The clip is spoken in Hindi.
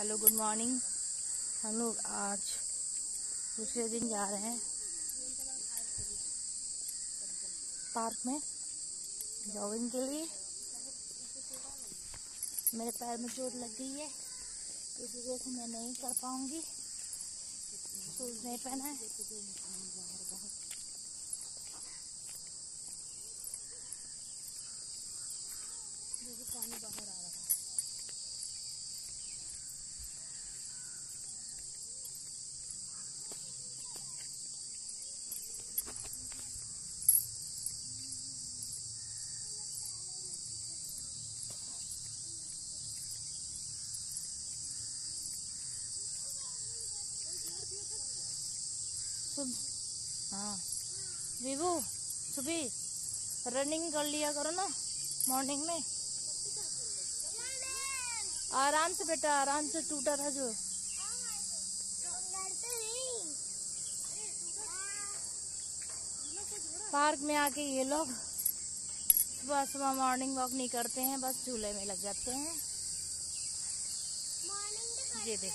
हेलो गुड मॉर्निंग हम लोग आज दूसरे दिन जा रहे हैं। पार्क में जॉगिंग के लिए। मेरे पैर में चोट लग गई है, इस वजह से मैं नहीं कर पाऊँगी। शूज़ नहीं पहना है। पानी बाहर आ रहा है। हाँ। विभू सुबह रनिंग कर लिया करो ना मॉर्निंग में। आराम से बेटा आराम से टूटा था जो। पार्क में आके ये लोग सुबह सुबह मॉर्निंग वॉक नहीं करते हैं बस झूले में लग जाते हैं। ये देख।